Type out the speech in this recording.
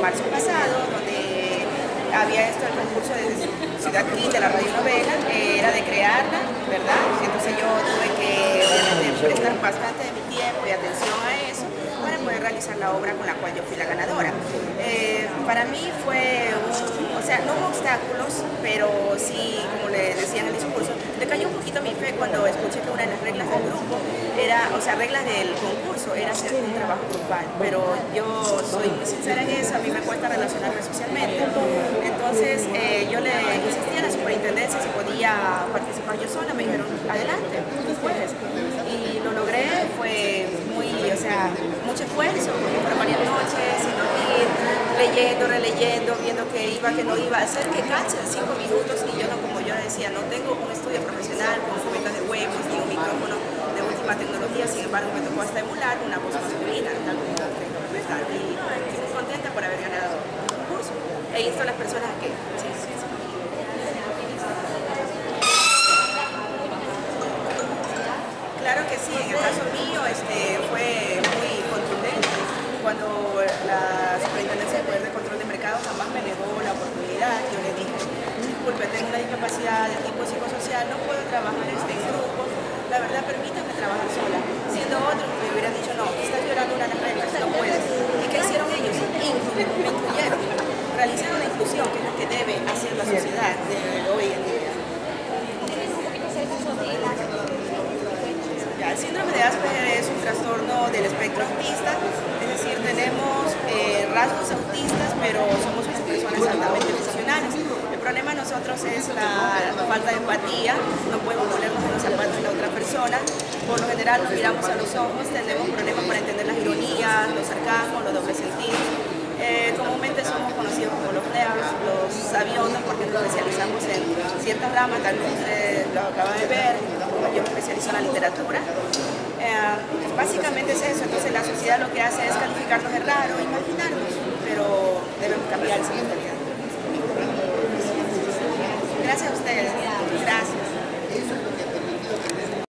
marzo pasado, donde había esto el concurso de Ciudad King de la radionovela, que era de crearla, ¿verdad? Entonces yo tuve que prestar bastante de mi tiempo y atención a poder realizar la obra con la cual yo fui la ganadora. Eh, para mí fue, o sea, no hubo obstáculos, pero sí, como le decía en el discurso, le cayó un poquito mi fe cuando escuché que una de las reglas del grupo era, o sea, reglas del concurso era hacer un trabajo grupal, pero yo soy muy sincera en eso, a mí me cuesta relacionarme socialmente, entonces eh, yo le insistí a la superintendencia si podía participar yo sola, me dijeron, adelante, puedes, y lo logré, fue mucho esfuerzo, fueron varias noches, sin dormir, leyendo, releyendo, viendo que iba, que no iba, hacer que canse en cinco minutos y yo no, como yo decía, no tengo un estudio profesional con fumetas de huevos ni un micrófono de última tecnología, sin embargo me tocó hasta emular una voz masculina, tal y estoy contenta por haber ganado el concurso. He visto a las personas que Claro que sí, en el caso mío este, fue. Cuando la Superintendencia de Poder de Control de Mercado jamás me negó la oportunidad, yo le dije, disculpe, tengo una discapacidad de tipo psicosocial, no puedo trabajar este, en grupo, la verdad permítame trabajar sola. Siendo otros me hubieran dicho, no, estás llorando una reglas, no puedes. ¿Y qué hicieron ellos? Me incluyeron, realizaron la inclusión, que es lo que debe hacer la sociedad de hoy en día. El síndrome de Asperger es un trastorno del espectro autista, es decir, tenemos eh, rasgos autistas, pero somos personas altamente emocionales. El problema de nosotros es la falta de empatía, no podemos ponernos en los zapatos de la otra persona. Por lo general nos miramos a los ojos, tenemos problemas para entender las ironías, los sarcasmos, los dobles sentidos. Eh, comúnmente somos conocidos como los nerds, los aviones, porque nos especializamos en ciertas ramas, tal vez usted lo acaba de ver, yo me especializo en la literatura. Eh, básicamente es eso, entonces la sociedad lo que hace es calificarnos de raro, imaginarnos, Gracias a ustedes. Gracias.